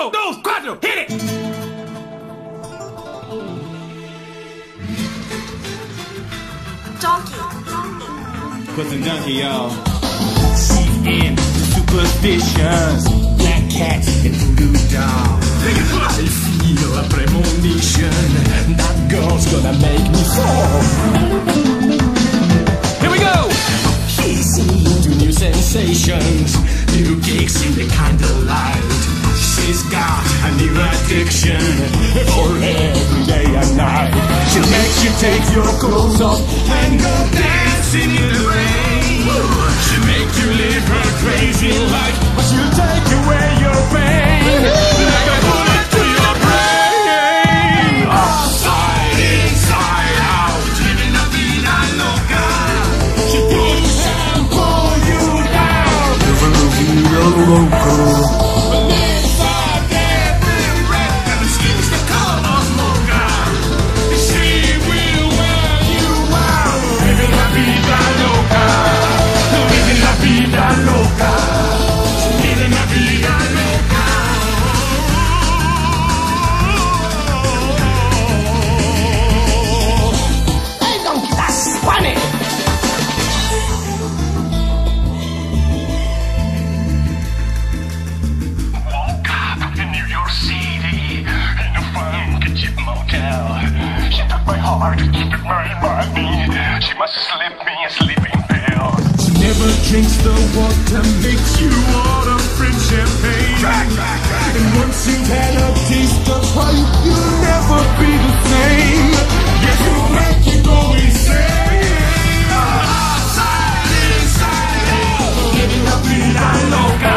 Uno, dos, cuatro, hit it! Donkey. Pussy junkie, y'all. CN, superstitions, black cats, and voodoo dolls. I feel a premonition. That girl's gonna make me fall. Here we go! She's into new sensations, new gigs in the candlelight. She's got a new addiction for every day and night. She'll make you take your clothes off and go dancing in the rain. She'll make you live her crazy life, but she'll take my. She must slip me a sleeping pill. She never drinks the water, makes you order French champagne. Crack, crack. And once you've had a taste of her, you'll never be the same. Yes, you make you go insane. Ah, Inside, giving up, being I.